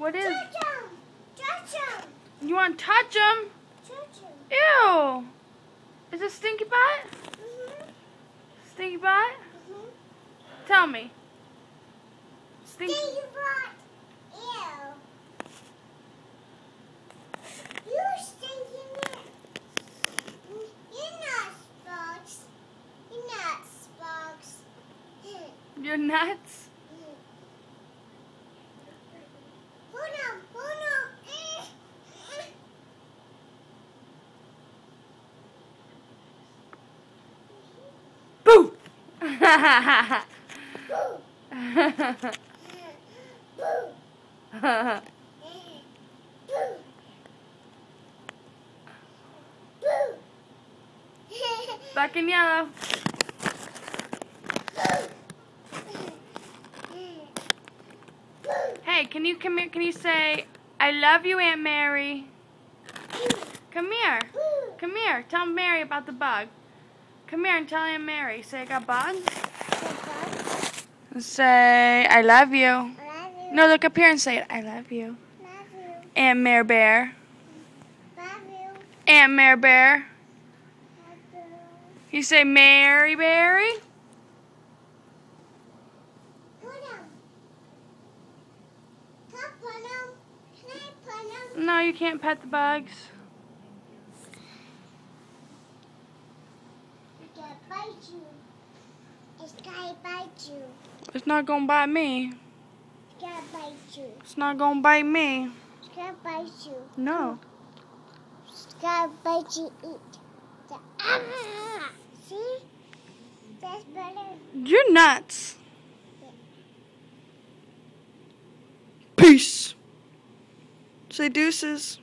What is? Touch him. Touch them. You want to touch him? Touch him. Ew. Is it Stinky Bot? Mm-hmm. Stinky Bot? Mm-hmm. Tell me. Stinky Ew. You stinky. You're not You're not You're nuts? Back in yellow. Hey, can you come here? Can you say, I love you, Aunt Mary? Come here. Come here. Tell Mary about the bug. Come here and tell Aunt Mary. Say, I got bugs. Say, I love you. No, look up here and say it. I love you. Aunt Mare Bear. Aunt Mare Bear. You say Mary Berry? No, you can't pet the bugs. It's gonna bite you. It's not gonna bite me. It's gonna bite you. It's not gonna bite me. It's gonna bite you. No. It's gonna bite you. Eat. The, ah! See? That's better. You're nuts. Peace. Say deuces.